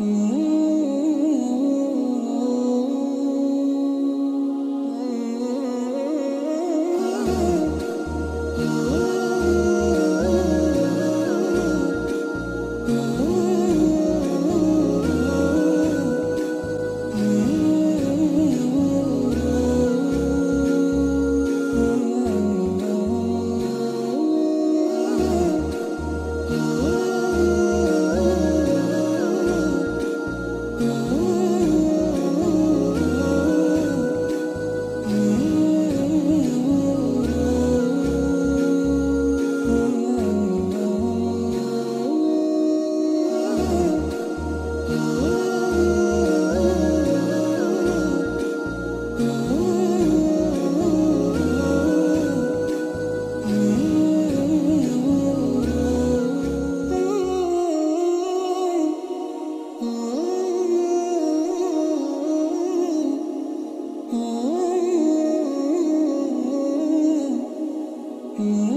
Ooh. Oh